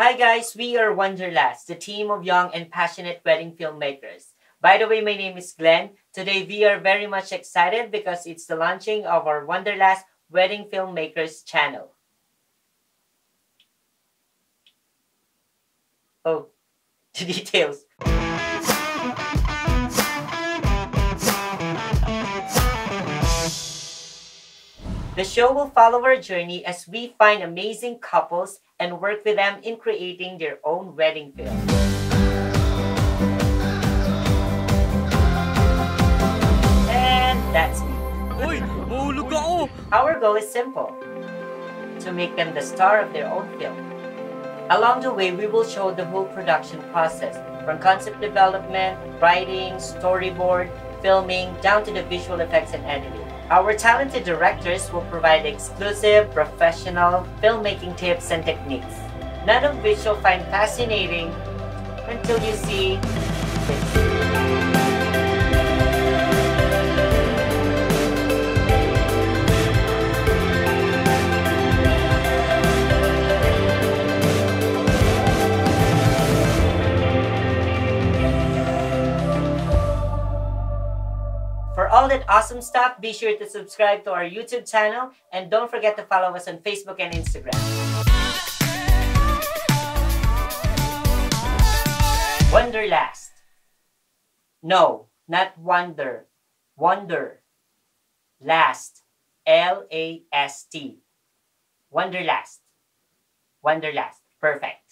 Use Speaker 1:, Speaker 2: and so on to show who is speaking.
Speaker 1: Hi guys, we are Wonderlast, the team of young and passionate wedding filmmakers. By the way, my name is Glenn. Today we are very much excited because it's the launching of our Wonderlast Wedding Filmmakers channel. Oh, the details. The show will follow our journey as we find amazing couples and work with them in creating their own wedding film. And that's me.
Speaker 2: Uy, mahulog ako!
Speaker 1: Our goal is simple to make them the star of their own film. Along the way, we will show the whole production process from concept development, writing, storyboard, filming, down to the visual effects and editing. Our talented directors will provide exclusive, professional filmmaking tips and techniques, none of which you'll find fascinating until you see. All that awesome stuff, be sure to subscribe to our YouTube channel and don't forget to follow us on Facebook and Instagram. Wonderlast. No, not wonder. Wonder. Last. L A S T. Wonderlast. Wonderlast. Perfect.